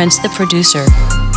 Prince the producer.